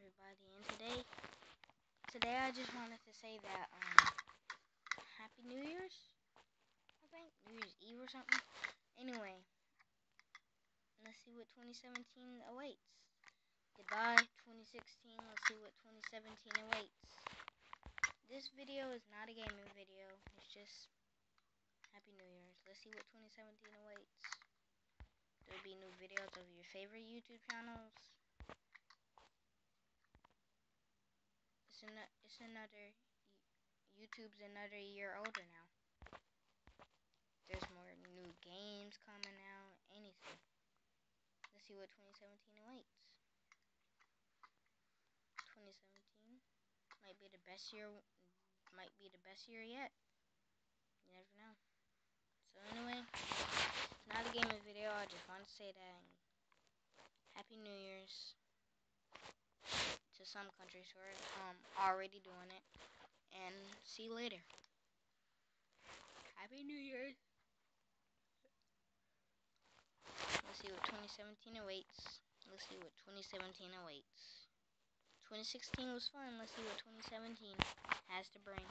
everybody, and today, today I just wanted to say that, um, Happy New Year's, I think, New Year's Eve or something. Anyway, let's see what 2017 awaits. Goodbye, 2016, let's see what 2017 awaits. This video is not a gaming video, it's just Happy New Year's. Let's see what 2017 awaits. There'll be new videos of your favorite YouTube channels. It's, an, it's another, YouTube's another year older now. There's more new games coming out, anything. Let's see what 2017 awaits. 2017 might be the best year, might be the best year yet. You never know. So anyway, not a gaming video. I just want to say that Happy New Year's some countries who are um already doing it. And see you later. Happy New Year. Let's see what 2017 awaits. Let's see what 2017 awaits. 2016 was fun. Let's see what 2017 has to bring.